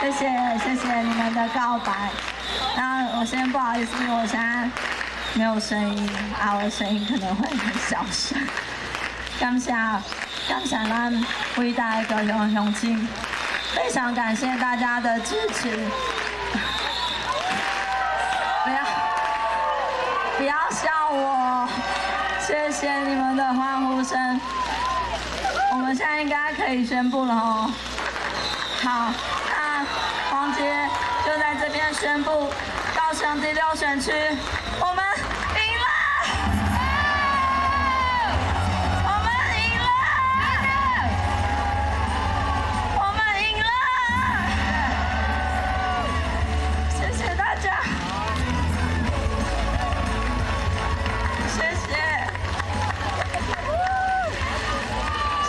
谢谢谢谢你们的告白。那我先不好意思，我现在没有声音啊，我的声音可能会很小声。感谢感谢咱伟大的高雄雄亲，非常感谢大家的支持。不要不要笑我，谢谢你们的欢呼声。我们现在应该可以宣布了哦。好，黄杰就在这边宣布，高雄第六选区，我们赢了，我们赢了，我们赢了，谢谢大家，谢谢，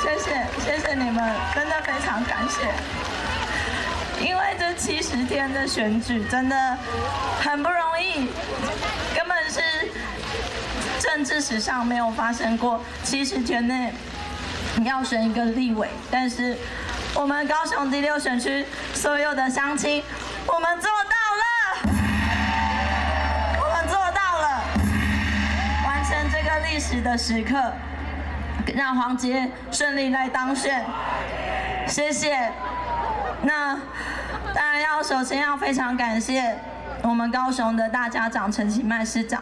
谢谢谢谢你们，真的非常感谢。七十天的选举真的很不容易，根本是政治史上没有发生过七十天内你要选一个立委，但是我们高雄第六选区所有的乡亲，我们做到了，我们做到了，完成这个历史的时刻，让黄杰顺利来当选，谢谢。那当然要首先要非常感谢我们高雄的大家长陈其迈市长，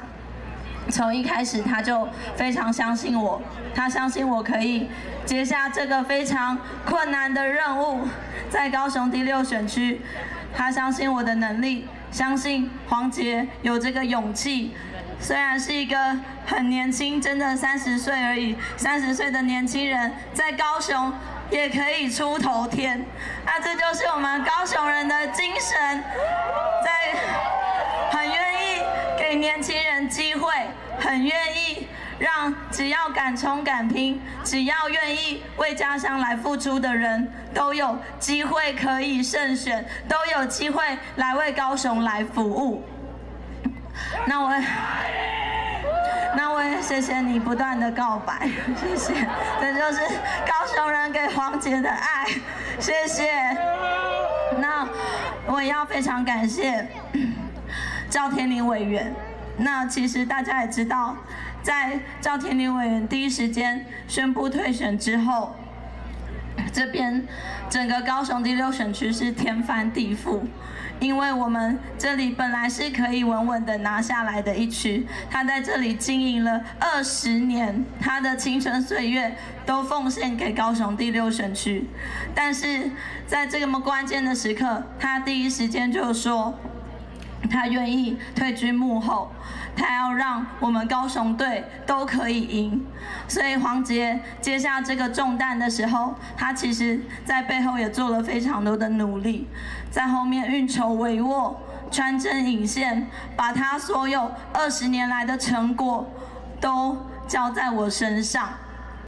从一开始他就非常相信我，他相信我可以接下这个非常困难的任务，在高雄第六选区，他相信我的能力，相信黄杰有这个勇气。虽然是一个很年轻，真的三十岁而已，三十岁的年轻人在高雄。也可以出头天，那这就是我们高雄人的精神，在很愿意给年轻人机会，很愿意让只要敢冲敢拼，只要愿意为家乡来付出的人都有机会可以胜选，都有机会来为高雄来服务。那我。那我也谢谢你不断的告白，谢谢，这就是高雄人给黄姐的爱，谢谢。那我也要非常感谢赵天林委员。那其实大家也知道，在赵天林委员第一时间宣布退选之后，这边整个高雄第六选区是天翻地覆。因为我们这里本来是可以稳稳的拿下来的一区，他在这里经营了二十年，他的青春岁月都奉献给高雄第六选区，但是在这么关键的时刻，他第一时间就说，他愿意退居幕后。他要让我们高雄队都可以赢，所以黄杰接下这个重担的时候，他其实在背后也做了非常多的努力，在后面运筹帷幄、穿针引线，把他所有二十年来的成果都交在我身上。